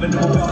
Never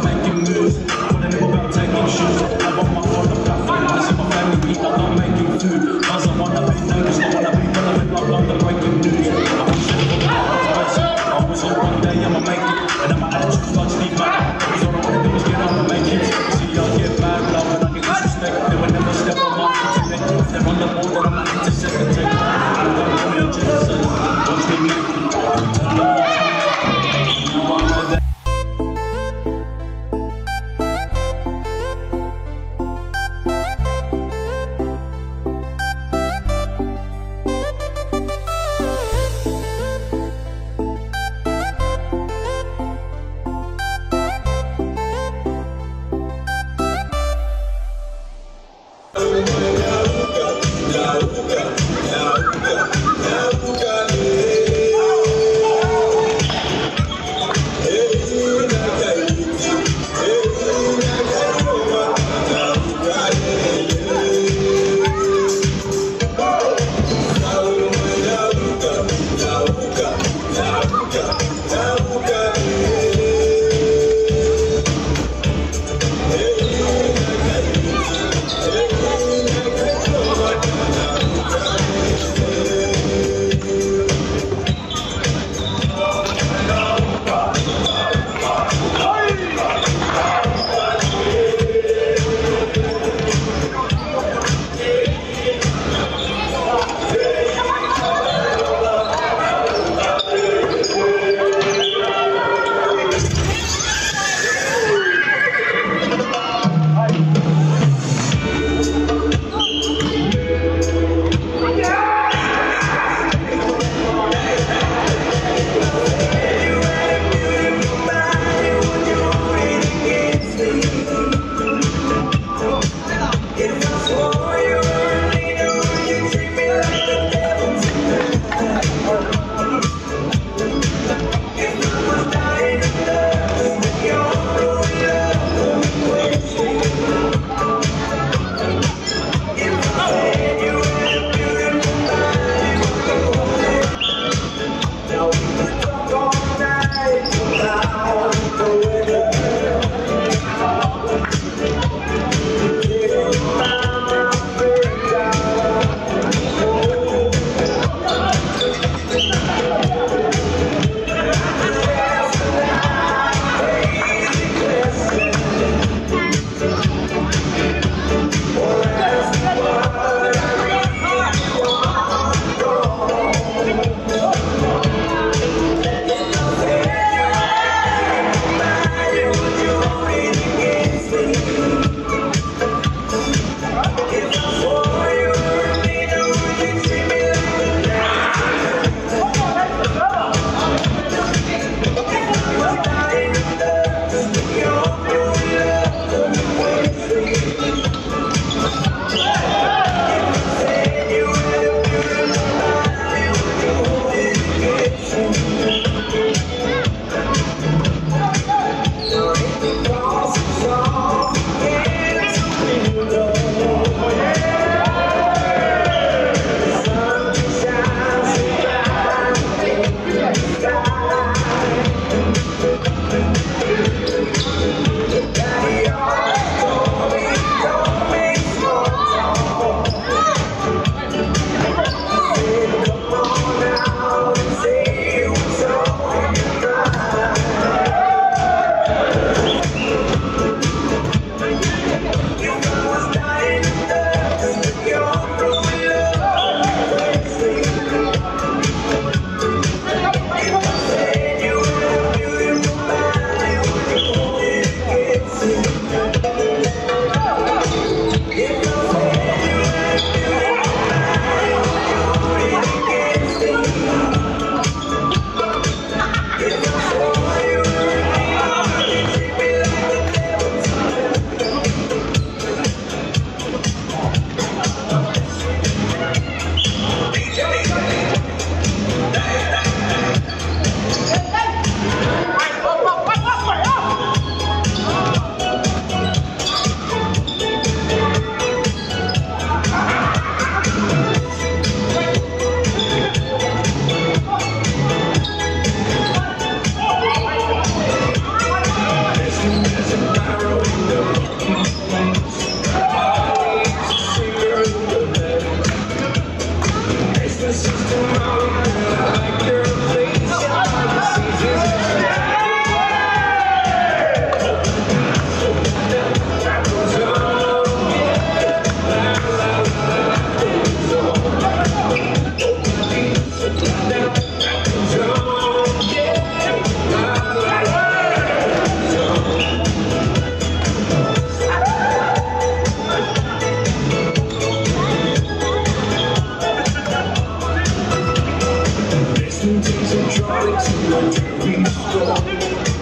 to draw it to a drinking store.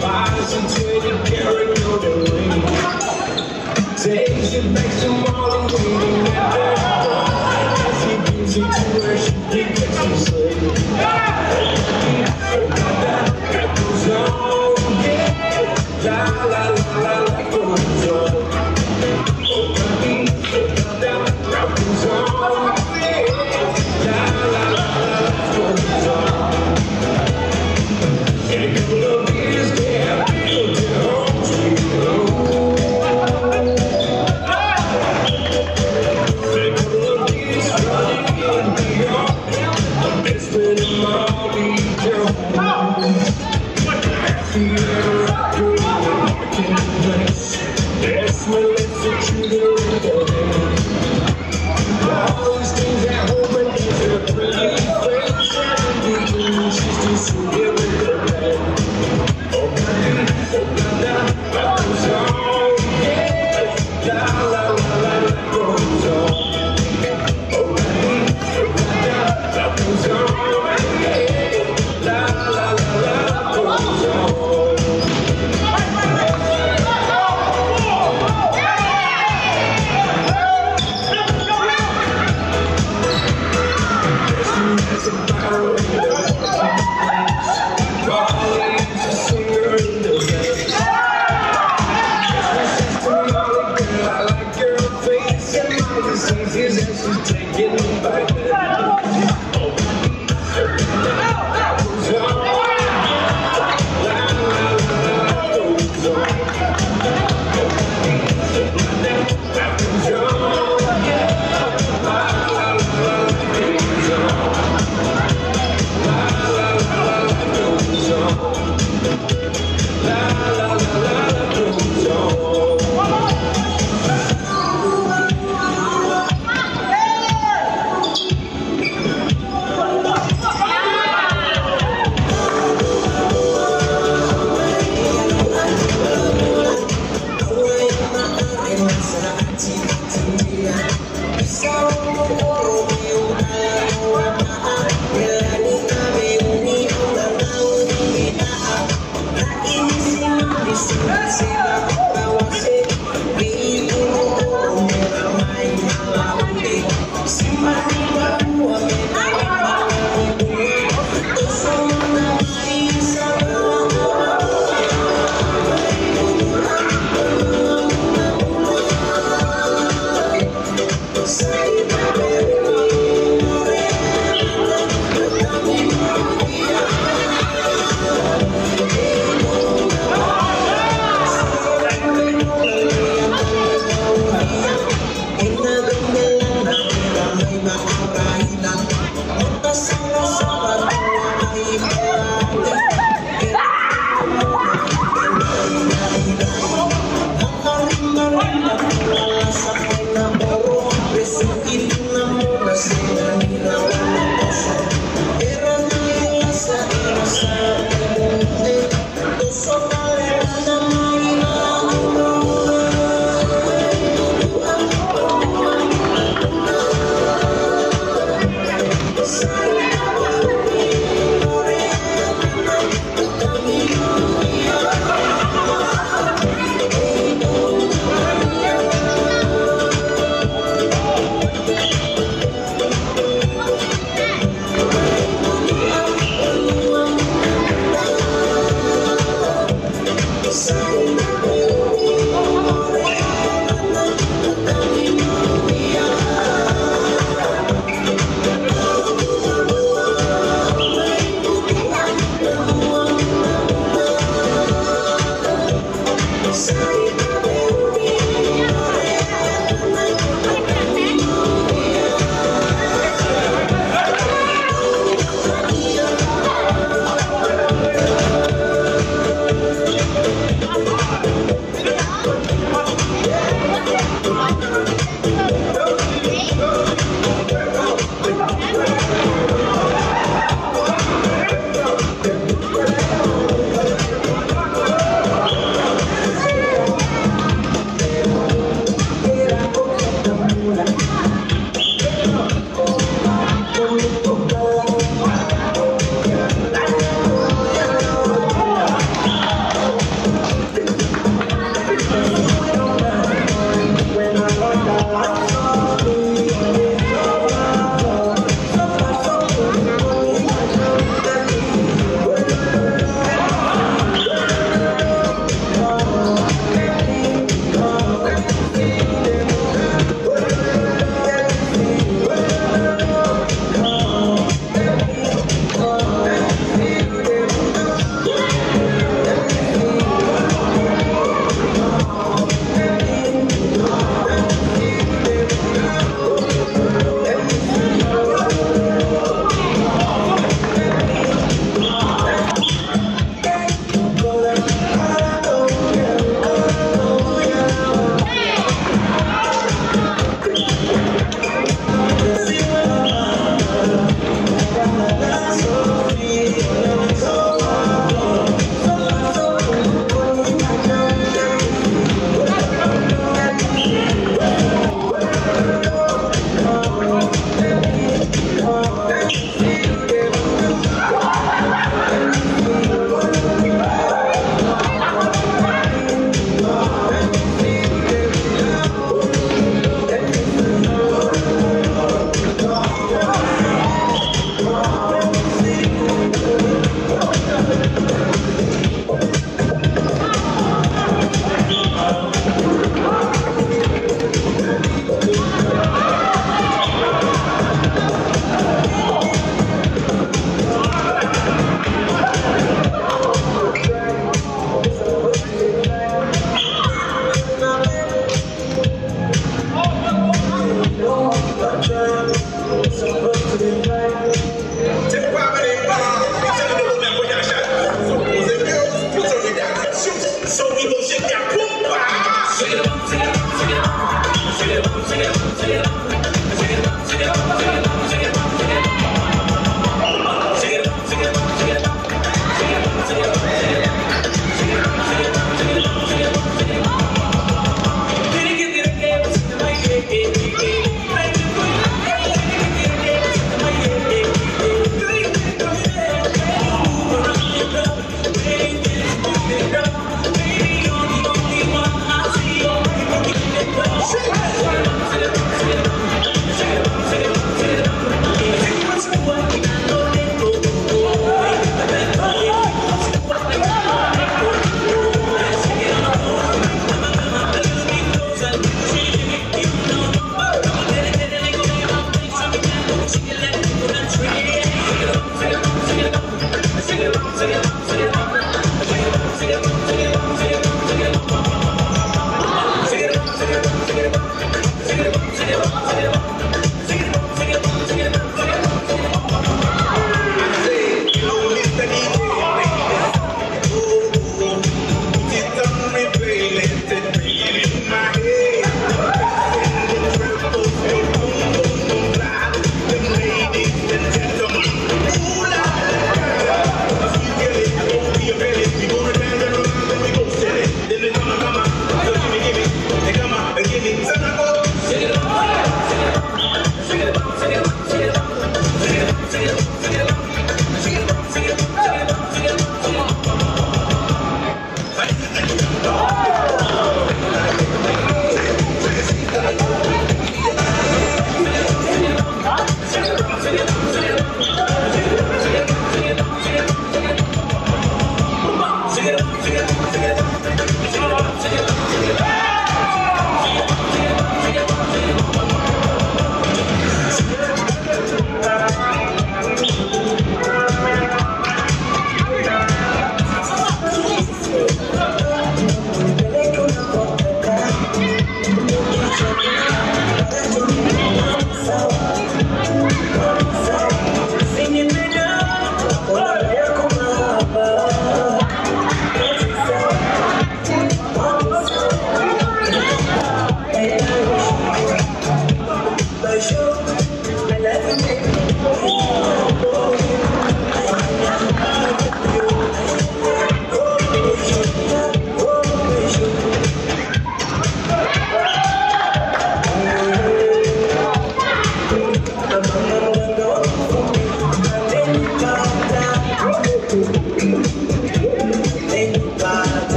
Bodies and